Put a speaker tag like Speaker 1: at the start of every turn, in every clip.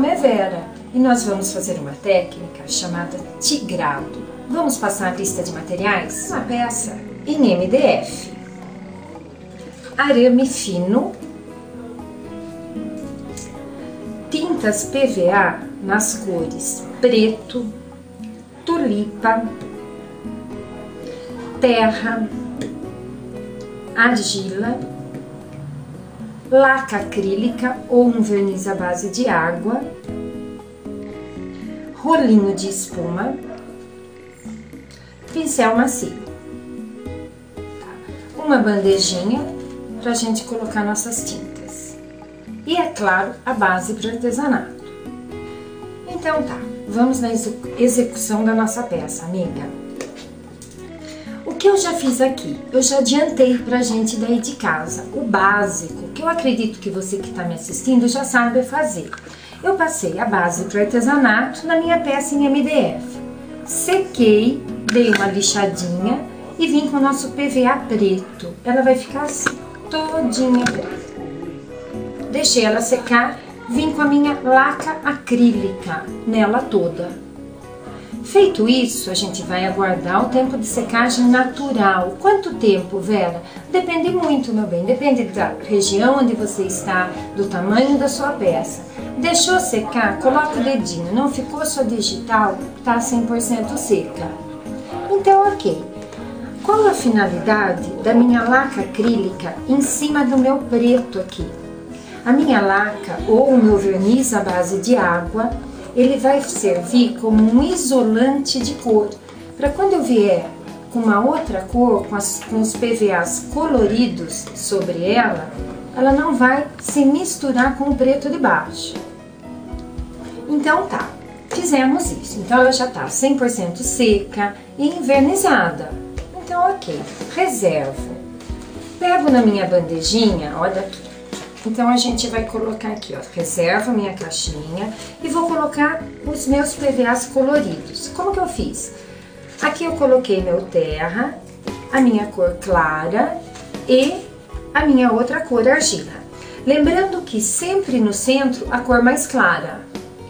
Speaker 1: nome é Vera e nós vamos fazer uma técnica chamada tigrado. Vamos passar a lista de materiais? Uma peça em MDF, arame fino, tintas PVA nas cores preto, tulipa, terra, argila, laca acrílica ou um verniz à base de água, rolinho de espuma, pincel macio, uma bandejinha para a gente colocar nossas tintas. E, é claro, a base para artesanato. Então tá, vamos na execução da nossa peça, amiga que eu já fiz aqui? Eu já adiantei pra gente daí de casa, o básico, que eu acredito que você que está me assistindo já sabe fazer. Eu passei a base para artesanato na minha peça em MDF. Sequei, dei uma lixadinha e vim com o nosso PVA preto. Ela vai ficar assim, todinha preta. Deixei ela secar, vim com a minha laca acrílica nela toda. Feito isso, a gente vai aguardar o tempo de secagem natural. Quanto tempo, Vera? Depende muito, meu bem. Depende da região onde você está, do tamanho da sua peça. Deixou secar, coloca o dedinho. Não ficou só digital, tá 100% seca. Então, ok. Qual a finalidade da minha laca acrílica em cima do meu preto aqui? A minha laca ou o meu verniz à base de água ele vai servir como um isolante de cor. Para quando eu vier com uma outra cor, com, as, com os PVAs coloridos sobre ela, ela não vai se misturar com o preto de baixo. Então tá, fizemos isso. Então ela já tá 100% seca e invernizada. Então ok, reservo. Pego na minha bandejinha, olha aqui, então a gente vai colocar aqui, ó, reservo minha caixinha e vou colocar os meus PVAs coloridos. Como que eu fiz? Aqui eu coloquei meu terra, a minha cor clara e a minha outra cor argila. Lembrando que sempre no centro a cor mais clara,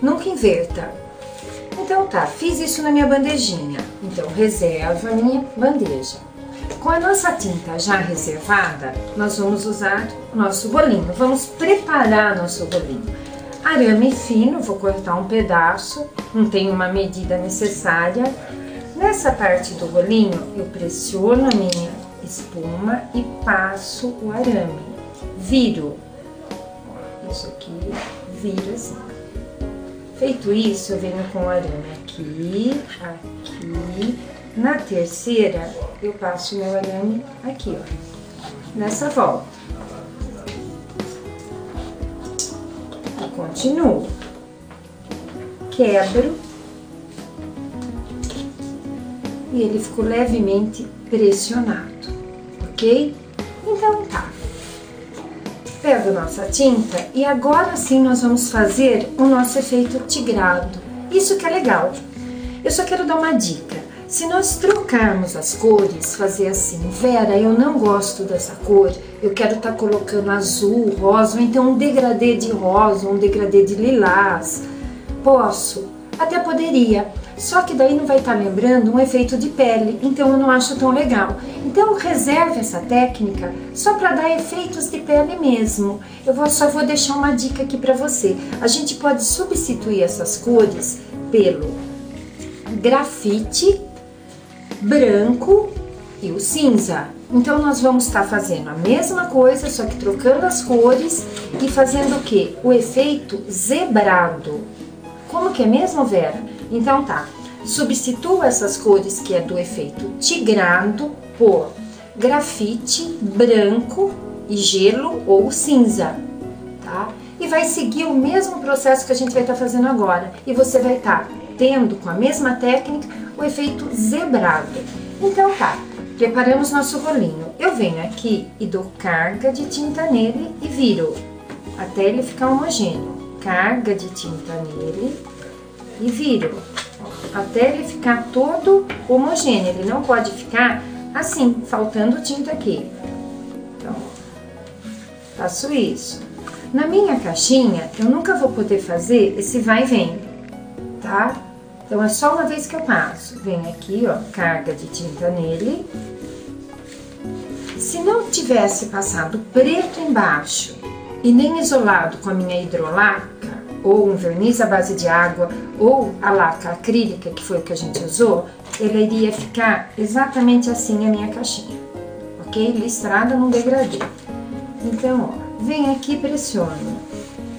Speaker 1: nunca inverta. Então tá, fiz isso na minha bandejinha. Então reservo a minha bandeja. Com a nossa tinta já reservada, nós vamos usar nosso bolinho. Vamos preparar nosso bolinho. Arame fino, vou cortar um pedaço, não tem uma medida necessária. Nessa parte do bolinho, eu pressiono a minha espuma e passo o arame. Viro. Isso aqui, viro assim. Feito isso, eu venho com o arame aqui, aqui, na terceira, eu passo meu arame aqui, ó, nessa volta. E continuo. Quebro. E ele ficou levemente pressionado, ok? Então tá. Pego nossa tinta e agora sim nós vamos fazer o nosso efeito tigrado. Isso que é legal. Eu só quero dar uma dica. Se nós trocarmos as cores, fazer assim, Vera, eu não gosto dessa cor, eu quero estar tá colocando azul, rosa, ou então um degradê de rosa, um degradê de lilás, posso, até poderia, só que daí não vai estar tá lembrando um efeito de pele, então eu não acho tão legal. Então reserve essa técnica só para dar efeitos de pele mesmo. Eu vou, só vou deixar uma dica aqui para você. A gente pode substituir essas cores pelo grafite branco e o cinza. Então nós vamos estar fazendo a mesma coisa, só que trocando as cores e fazendo o que? O efeito zebrado. Como que é mesmo, Vera? Então tá, substitua essas cores que é do efeito tigrado por grafite, branco e gelo ou cinza, tá? E vai seguir o mesmo processo que a gente vai estar fazendo agora. E você vai estar com a mesma técnica o efeito zebrado. Então tá, preparamos nosso rolinho. Eu venho aqui e dou carga de tinta nele e viro até ele ficar homogêneo. Carga de tinta nele e viro até ele ficar todo homogêneo. Ele não pode ficar assim, faltando tinta aqui. Então, faço isso. Na minha caixinha, eu nunca vou poder fazer esse vai e vem, tá? Então, é só uma vez que eu passo. Vem aqui, ó, carga de tinta nele. Se não tivesse passado preto embaixo e nem isolado com a minha hidrolaca, ou um verniz à base de água, ou a laca acrílica, que foi o que a gente usou, ele iria ficar exatamente assim a minha caixinha, ok? Listrada no degradê. Então, ó, vem aqui e pressiona.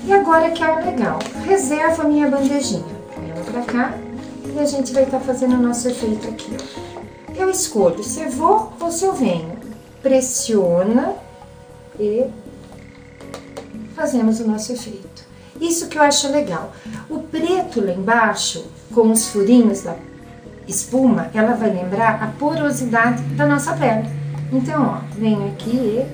Speaker 1: E agora que é o legal, reserva a minha bandejinha. Ela pra cá e a gente vai estar tá fazendo o nosso efeito aqui. Eu escolho se eu vou ou se eu venho. Pressiona e fazemos o nosso efeito. Isso que eu acho legal. O preto lá embaixo, com os furinhos da espuma, ela vai lembrar a porosidade da nossa pele. Então, ó, venho aqui e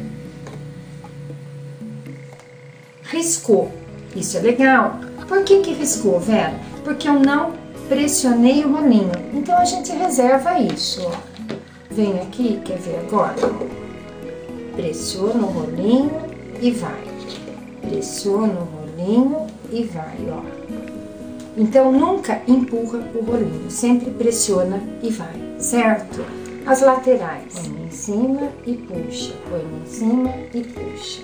Speaker 1: riscou. Isso é legal. Por que que riscou, Vera? Porque eu não pressionei o rolinho. Então, a gente reserva isso. Vem aqui, quer ver agora? Pressiona o rolinho e vai. Pressiona o rolinho e vai, ó. Então, nunca empurra o rolinho, sempre pressiona e vai, certo? As laterais, põe em cima e puxa, põe em cima e puxa.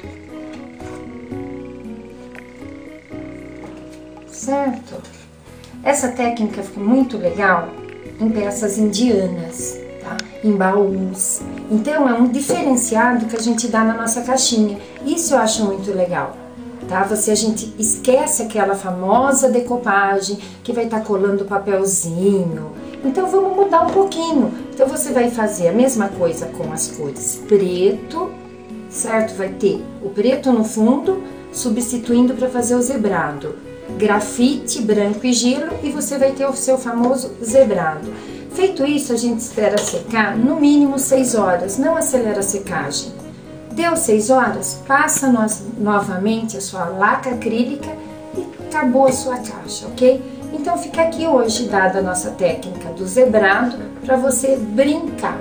Speaker 1: Certo? Essa técnica ficou muito legal em peças indianas, tá? em baús. Então, é um diferenciado que a gente dá na nossa caixinha. Isso eu acho muito legal tá? Você a gente esquece aquela famosa decopagem que vai estar tá colando papelzinho. Então vamos mudar um pouquinho. Então você vai fazer a mesma coisa com as cores preto, certo? Vai ter o preto no fundo, substituindo para fazer o zebrado. Grafite, branco e gelo e você vai ter o seu famoso zebrado. Feito isso, a gente espera secar no mínimo 6 horas, não acelera a secagem. Deu seis horas, passa novamente a sua laca acrílica e acabou a sua caixa, ok? Então fica aqui hoje dada a nossa técnica do zebrado para você brincar,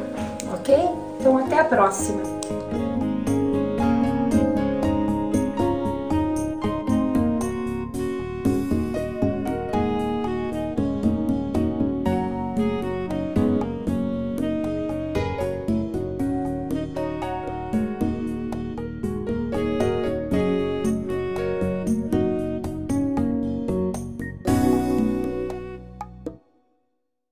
Speaker 1: ok? Então até a próxima!